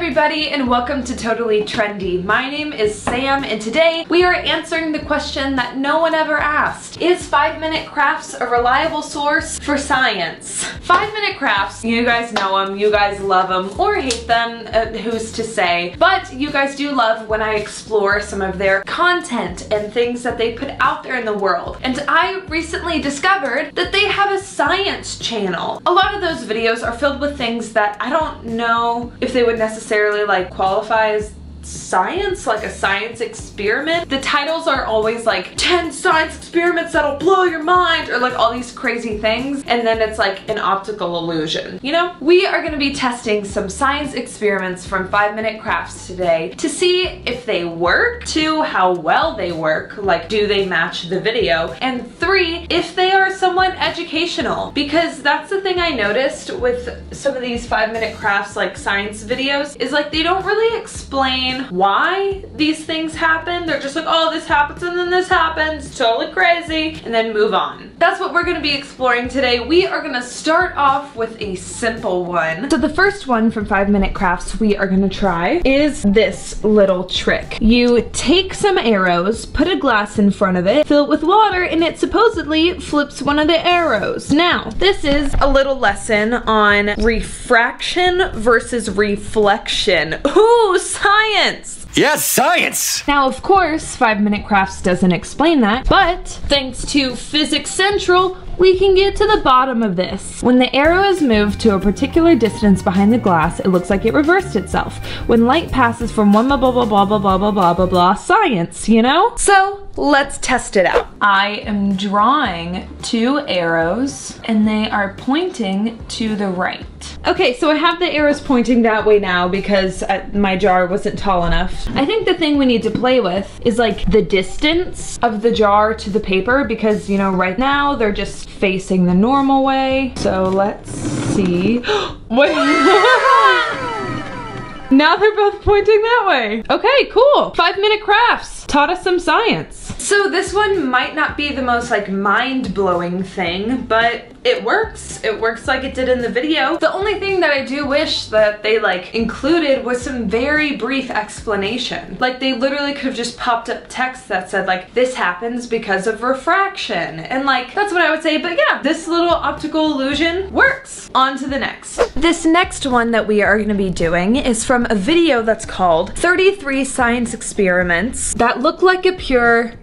everybody and welcome to Totally Trendy. My name is Sam and today we are answering the question that no one ever asked. Is 5 Minute Crafts a reliable source for science? 5 Minute Crafts, you guys know them, you guys love them or hate them, uh, who's to say, but you guys do love when I explore some of their content and things that they put out there in the world. And I recently discovered that they have a science channel. A lot of those videos are filled with things that I don't know if they would necessarily necessarily like qualifies science, like a science experiment. The titles are always like 10 science experiments that'll blow your mind or like all these crazy things and then it's like an optical illusion. You know, we are gonna be testing some science experiments from 5 Minute Crafts today to see if they work, two, how well they work, like do they match the video, and three, if they are somewhat educational because that's the thing I noticed with some of these 5 Minute Crafts like science videos is like they don't really explain explain why these things happen. They're just like, oh, this happens and then this happens, totally crazy, and then move on. That's what we're gonna be exploring today. We are gonna start off with a simple one. So the first one from 5 Minute Crafts we are gonna try is this little trick. You take some arrows, put a glass in front of it, fill it with water, and it supposedly flips one of the arrows. Now, this is a little lesson on refraction versus reflection. Ooh, science! Yes, science! Now, of course, 5 Minute Crafts doesn't explain that, but thanks to Physics Central, we can get to the bottom of this. When the arrow is moved to a particular distance behind the glass, it looks like it reversed itself. When light passes from one blah blah blah blah blah blah blah blah blah blah science, you know? So let's test it out. I am drawing two arrows and they are pointing to the right. Okay, so I have the arrows pointing that way now because uh, my jar wasn't tall enough. I think the thing we need to play with is like the distance of the jar to the paper because, you know, right now they're just facing the normal way. So let's see. Wait. now they're both pointing that way. Okay, cool. Five minute crafts taught us some science. So this one might not be the most like mind-blowing thing, but it works. It works like it did in the video. The only thing that I do wish that they like included was some very brief explanation. Like they literally could have just popped up text that said like, this happens because of refraction. And like, that's what I would say. But yeah, this little optical illusion works. On to the next. This next one that we are gonna be doing is from a video that's called 33 Science Experiments that look like a pure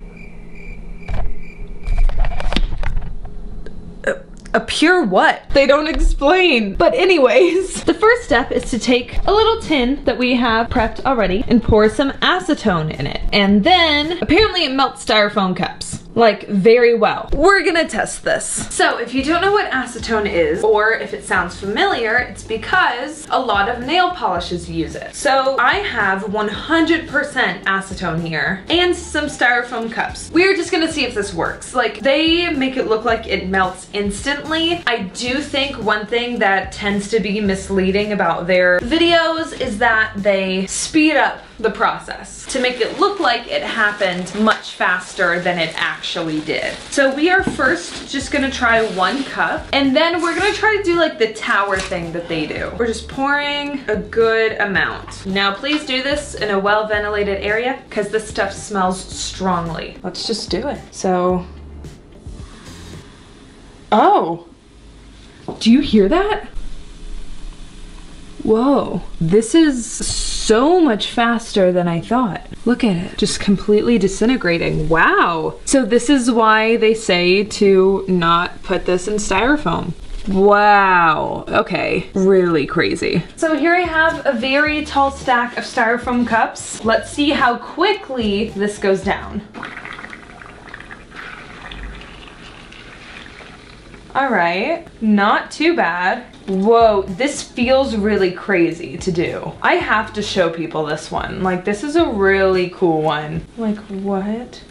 A pure what? They don't explain. But anyways, the first step is to take a little tin that we have prepped already and pour some acetone in it. And then apparently it melts styrofoam cups like very well. We're gonna test this. So if you don't know what acetone is, or if it sounds familiar, it's because a lot of nail polishes use it. So I have 100% acetone here and some styrofoam cups. We're just gonna see if this works. Like they make it look like it melts instantly. I do think one thing that tends to be misleading about their videos is that they speed up the process to make it look like it happened much faster than it actually did. So we are first just gonna try one cup and then we're gonna try to do like the tower thing that they do. We're just pouring a good amount. Now please do this in a well ventilated area because this stuff smells strongly. Let's just do it. So, oh, do you hear that? Whoa, this is so much faster than I thought. Look at it, just completely disintegrating. Wow. So this is why they say to not put this in styrofoam. Wow, okay, really crazy. So here I have a very tall stack of styrofoam cups. Let's see how quickly this goes down. All right, not too bad. Whoa, this feels really crazy to do. I have to show people this one. Like, this is a really cool one. Like, what?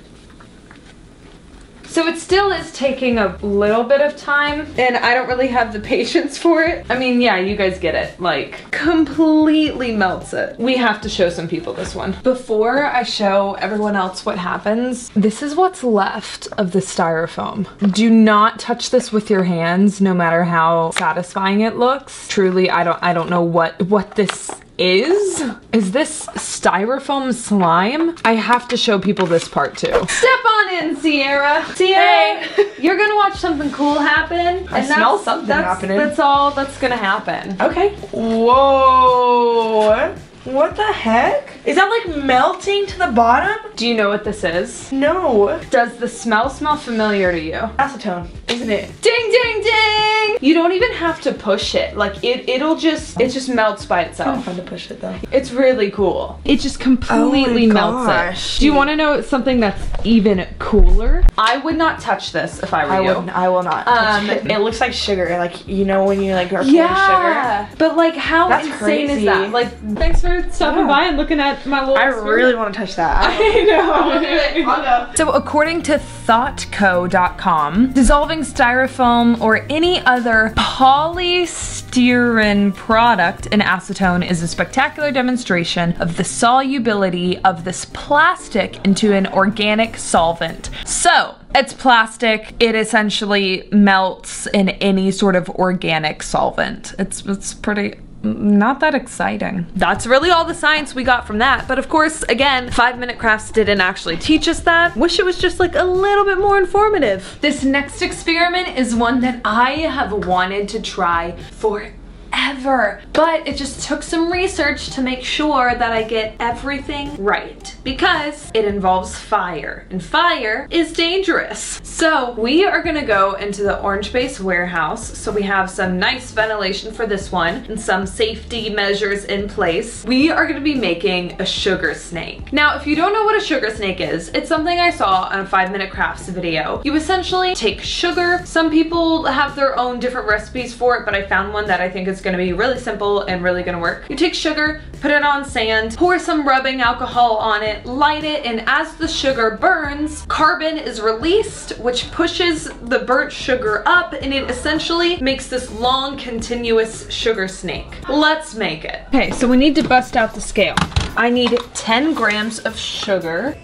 So it still is taking a little bit of time and I don't really have the patience for it. I mean, yeah, you guys get it. Like, completely melts it. We have to show some people this one. Before I show everyone else what happens, this is what's left of the styrofoam. Do not touch this with your hands, no matter how satisfying it looks. Truly, I don't, I don't know what, what this is, is this styrofoam slime. I have to show people this part too. Step on in, Sierra. Sierra, Hey. you're gonna watch something cool happen. I smell something that's, happening. That's all that's gonna happen. Okay. Whoa. What the heck? Is that like melting to the bottom? Do you know what this is? No. Does the smell smell familiar to you? Acetone, isn't it? Ding ding ding! You don't even have to push it. Like it it'll just it just melts by itself. fun to push it though. It's really cool. It just completely Oh my melts gosh. it. Do you want to know something that's even cooler? I would not touch this if I were I you. will. I will not. Um, touch it. it looks like sugar. Like you know when you like are pouring sugar. Yeah, but like how That's insane is that? Like, thanks for stopping Yeah. by and looking at my little. I experiment. really want to touch that. I know. I'll go. So according to thoughtco.com, dissolving styrofoam or any other polystyrene product in acetone is a spectacular demonstration of the solubility of this plastic into an organic solvent. So, it's plastic. It essentially melts in any sort of organic solvent. It's it's pretty not that exciting. That's really all the science we got from that. But of course, again, five minute crafts didn't actually teach us that. Wish it was just like a little bit more informative. This next experiment is one that I have wanted to try for ever. But it just took some research to make sure that I get everything right because it involves fire and fire is dangerous. So we are gonna go into the orange base warehouse. So we have some nice ventilation for this one and some safety measures in place. We are gonna be making a sugar snake. Now, if you don't know what a sugar snake is, it's something I saw on a five minute crafts video. You essentially take sugar. Some people have their own different recipes for it, but I found one that I think is gonna be really simple and really gonna work. You take sugar, put it on sand, pour some rubbing alcohol on it, light it, and as the sugar burns, carbon is released, which pushes the burnt sugar up, and it essentially makes this long, continuous sugar snake. Let's make it. Okay, so we need to bust out the scale. I need 10 grams of sugar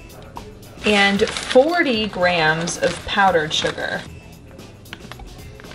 and 40 grams of powdered sugar.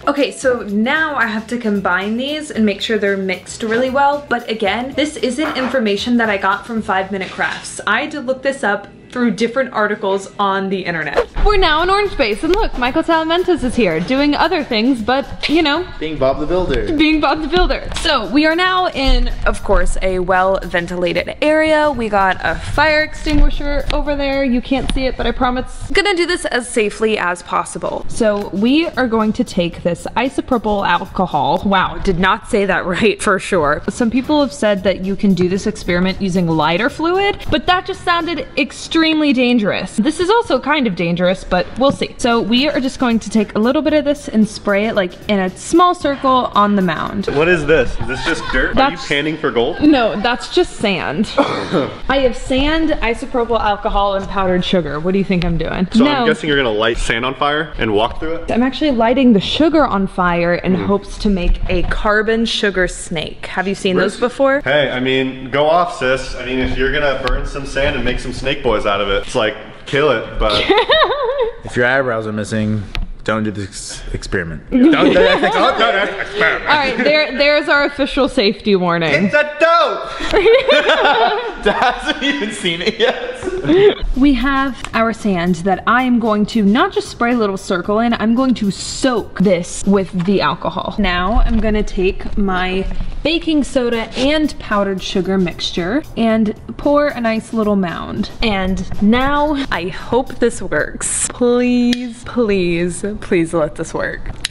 Okay, so now I have to combine these and make sure they're mixed really well. But again, this isn't information that I got from 5 Minute Crafts. I had to look this up through different articles on the internet. We're now in Orange Base, and look, Michael Talamantes is here doing other things, but you know, Being Bob the Builder. being Bob the Builder. So we are now in, of course, a well-ventilated area. We got a fire extinguisher over there. You can't see it, but I promise I'm gonna do this as safely as possible. So we are going to take this isopropyl alcohol. Wow, did not say that right for sure. Some people have said that you can do this experiment using lighter fluid, but that just sounded extremely dangerous. This is also kind of dangerous, but we'll see. So we are just going to take a little bit of this and spray it like in a small circle on the mound. What is this? Is this just dirt? Are you panning for gold? No, that's just sand. I have sand, isopropyl alcohol, and powdered sugar. What do you think I'm doing? So no, I'm guessing you're gonna light sand on fire and walk through it? I'm actually lighting the sugar on fire in hmm. hopes to make a carbon sugar snake. Have you seen those before? Hey, I mean, go off, sis. I mean, if you're gonna burn some sand and make some snake boys out of it, it's like, kill it, but If your eyebrows are missing, don't do this experiment. don't do that. Don't do that experiment. All right, there, there's our official safety warning. It's a dope! hasn't even seen it yet. We have our sand that I am going to not just spray a little circle in, I'm going to soak this with the alcohol. Now I'm gonna take my baking soda and powdered sugar mixture and pour a nice little mound. And now I hope this works. Please, please, please let this work.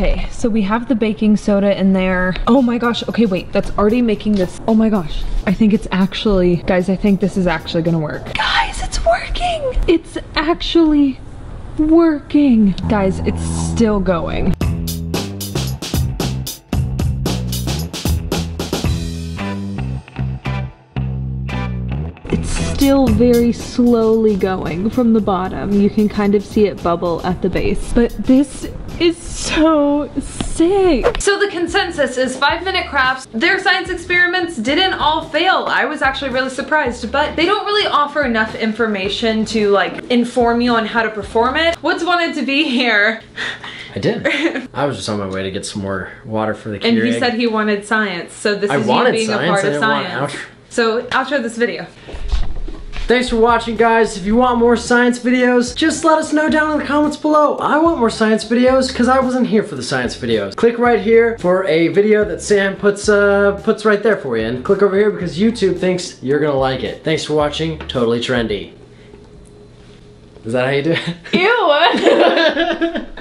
Okay, so we have the baking soda in there. Oh my gosh, okay, wait, that's already making this. Oh my gosh, I think it's actually, guys, I think this is actually gonna work. Guys, it's working! It's actually working. Guys, it's still going. It's still very slowly going from the bottom. You can kind of see it bubble at the base. But this is so sick. So the consensus is five minute crafts. Their science experiments didn't all fail. I was actually really surprised, but they don't really offer enough information to like inform you on how to perform it. What's wanted to be here I did. I was just on my way to get some more water for the And he said he wanted science, so this I is you being science, a part I of didn't want science. outro. So outro this video. Thanks for watching, guys. If you want more science videos, just let us know down in the comments below. I want more science videos because I wasn't here for the science videos. Click right here for a video that Sam puts uh, puts right there for you, and click over here because YouTube thinks you're gonna like it. Thanks for watching. Totally trendy. Is that how you do it? Ew!